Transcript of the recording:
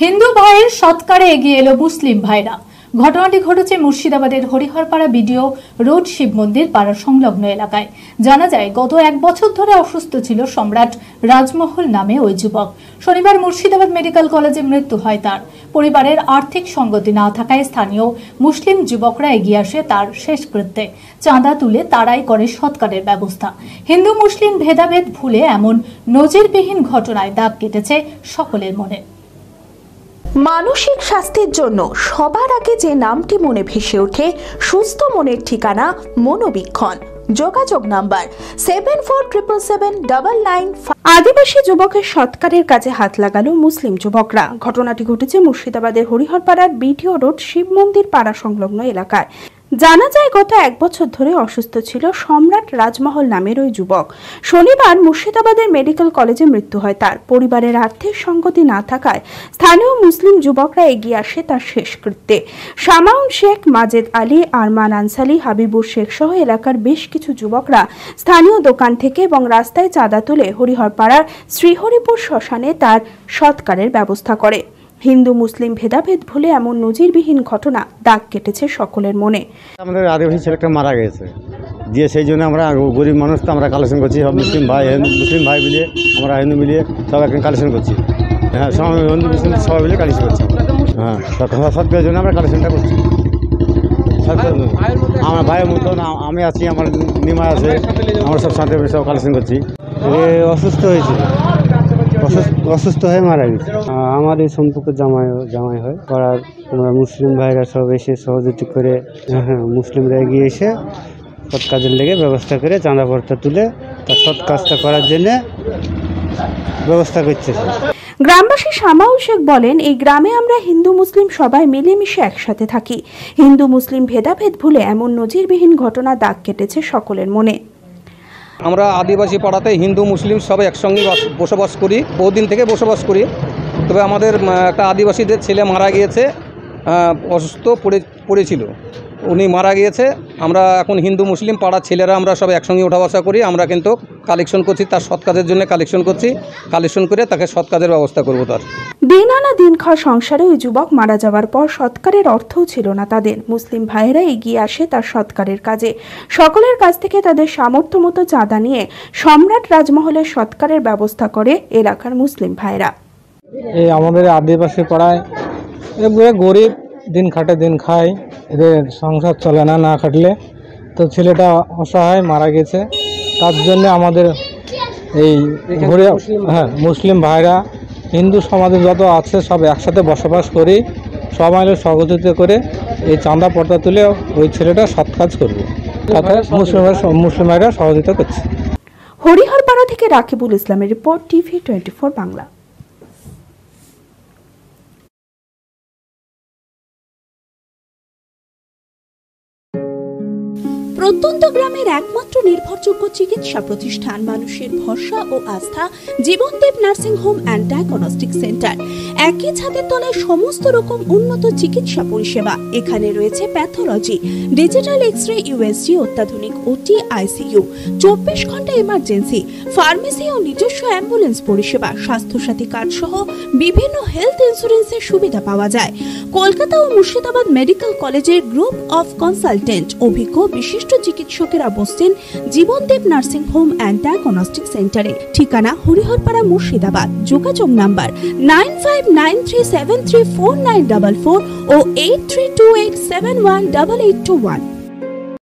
হিন্দু ভাইয়ের সৎকারে এগিয়ে এলো মুসলিম ভাইরা। ঘটনাটি ঘটেছে মুর্শিদাবাদের হরিহরপাড়া বিডিও রোড শিব মন্দির পাড়া সংলগ্ন এলাকায়। জানা যায়, গত এক বছর ধরে অসুস্থ ছিল সম্রাট রাজমহল নামে ওই যুবক। শনিবার মুর্শিদাবাদ মেডিকেল কলেজে মৃত্যু হয় তার। পরিবারের আর্থিক সঙ্গতি না থাকায় স্থানীয় মুসলিম যুবকরা এগিয়ে আসে তার শেষকৃত্যে চাঁদা তুলে তারাই করে সৎকারের ব্যবস্থা। হিন্দু মুসলিম ভেদাভেদ ভুলে এমন নজিরবিহীন ঘটনায় দাগ কেটেছে সকলের মনে। মানসিক স্বাস্থ্যের জন্য সবার আগে যে নামটি মনে ভেসে ওঠে, সুস্থ মনের ঠিকানা মনোবীক্ষণ। যোগাযোগ number seven four triple seven double nine আদিবাসী যুবকের সৎকারের কাজে হাত লাগালো মুসলিম যুবকরা। ঘটনাটি ঘটেছে মুর্শিদাবাদের হরিহরপাড়ার বিটিও রোড শিব মন্দির পাড়া সংলগ্ন এলাকায়। জানা যায়, গত এক বছর ধরে অসুস্থ ছিল সম্রাট রাজমহল নামের ওই যুবক। শনিবার মুর্শিদাবাদের মেডিকেল কলেজে মৃত্যু হয় তার। পরিবারের আর্থিক সঙ্গতি না থাকায় স্থানীয় মুসলিম যুবকরা এগিয়ে আসে তার শেষকৃত্যে শামাউন শেখ, মাজেদ আলী, আরমান আনসালি, হাবিবুর শেখ সহ এলাকার বেশ কিছু যুবকরা স্থানীয় দোকান থেকে এবং রাস্তায় চাঁদা তুলে হরিহরপাড়ার শ্রীহরিপুর শ্মশানে তার সৎকারের ব্যবস্থা করে। হিন্দু মুসলিম ভেদাভেদ ভুলে এমন নজিরবিহীন ঘটনা দাগ কেটেছে সকলের মনে। আমাদের আদিবাসী ছেলেটা মারা গেছে। দিয়ে সেই জন্য আমরা গরিব মানুষ তো আমরা কালেকশন করছি সব মুসলিম ভাই মুসলিম ভাই মিলিয়ে আমরা হিন্দু মিলিয়ে সব এখন কালেকশন করছি। হ্যাঁ সব হিন্দু মুসলিম সবাই মিলে কালেকশন করছি। হ্যাঁ সৎকারের জন্য আমরা কালেকশনটা করছি। আমার ভাইয়ের মতন আমি আছি আমার নিমা আছে আমার সব শান্তি সব কালেকশন করছি। এ অসুস্থ হয়েছিল অসুস্থ- অসুস্থ হয়ে মারা গেছে। আমার এই সম্পর্কে জামাই জামাই হয়। পাড়ার আমরা মুসলিম ভাইরা সব এসে সহযোগিতা করে হ্যাঁ মুসলিমরা এগিয়ে এসে সৎ কাজের লেগে ব্যবস্থা করে চাঁদা ভর্তা তুলে তার সৎ কাজটা করার জন্যে ব্যবস্থা করছে। গ্রামবাসী শামাউল শেখ বলেন এই গ্রামে আমরা হিন্দু মুসলিম সবাই মিলেমিশে একসাথে থাকি। হিন্দু মুসলিম ভেদাভেদ ভুলে এমন নজিরবিহীন ঘটনা দাগ কেটেছে সকলের মনে। আমরা আদিবাসী পাড়াতে হিন্দু, মুসলিম সব একসঙ্গে বসবাস করি, বহুদিন থেকে বসবাস করি। তবে আমাদের একটা আদিবাসীদের ছেলে মারা গিয়েছে অসুস্থ পড়ে, পড়েছিল। উনি মারা গিয়েছে। আমরা এখন হিন্দু মুসলিম পাড়ার ছেলেরা আমরা সব একসঙ্গে ওঠা বসা করি। আমরা কিন্তু কালেকশন করছি তার সৎ কাজের জন্য কালেকশন করছি। কালেকশন করে তাকে সৎ কাজের ব্যবস্থা করব তার। দিন আনা দিন খাওয়া সংসারে ওই যুবক মারা যাওয়ার পর সৎকারের অর্থও ছিল না তাদের। মুসলিম ভাইয়েরা এগিয়ে আসে তার সৎকারের কাজে। সকলের কাছ থেকে তাদের সামর্থ্য মতো চাঁদা নিয়ে সম্রাট রাজমহলের সৎকারের ব্যবস্থা করে এলাকার মুসলিম ভাইরা এই আমাদের আদিবাসী পাড়ায় গরিব দিন খাটে দিন খায়। এদের সংসার চলে না না খাটলে তো ছেলেটা অসহায় মারা গেছে। তার জন্য আমাদের এই ঘুরে হ্যাঁ মুসলিম ভাইরা হিন্দু সমাজে যত আছে সব একসাথে বসবাস করি। সবাই সহযোগিতা করে এই চাঁদা পর্দা তুলে ওই ছেলেটা সৎ কাজ করবে। তাতে মুসলিমরা মুসলিম ভাইরা সহযোগিতা করছে। হরিহরপাড়া থেকে রাকিবুল ইসলামের report TV twenty four Bangla. প্রত্যন্ত গ্রামের একমাত্র নির্ভরযোগ্য চিকিৎসা প্রতিষ্ঠান। মানুষের ভরসা ও আস্থা Jibandeb nursing home and diagnostic centre. একই ছাদের তলায় সমস্ত রকম উন্নত চিকিৎসা পরিষেবা। এখানে রয়েছে pathology, digital X ray USG, অত্যাধুনিক ওটি, আইসিইউ, চব্বিশ ঘণ্টা এমার্জেন্সি, ফার্মেসি ও নিজস্ব অ্যাম্বুলেন্স পরিষেবা, স্বাস্থ্যসাথী কার্ড সহ বিভিন্ন হেলথ ইন্স্যুরেন্সের সুবিধা পাওয়া যায়। কলকাতা ও মুর্শিদাবাদ মেডিকেল কলেজের গ্রুপ অফ কনসালটেন্ট অভিজ্ঞ বিশিষ্ট চিকিৎসকেরা বসছেন Jibandeb nursing home and diagnostic সেন্টারে। ঠিকানা হরিহরপাড়া মুর্শিদাবাদ। যোগাযোগ number nine five nine three seven three four nine double four ও eight three two eight seven one double eight two one